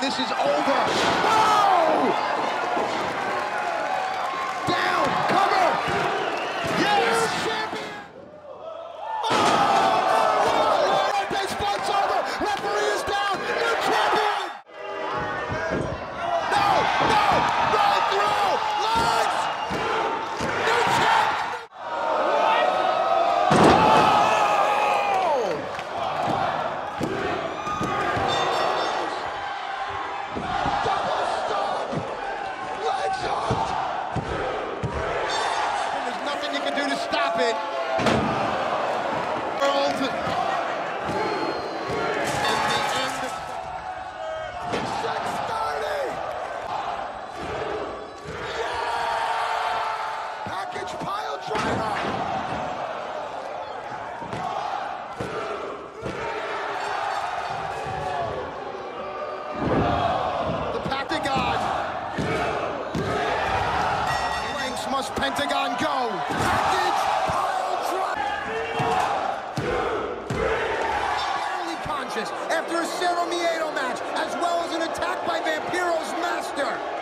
this is over. Oh! Driver. The Pentagon. Ranks must Pentagon go. after a Cero Miedo match, as well as an attack by Vampiro's master.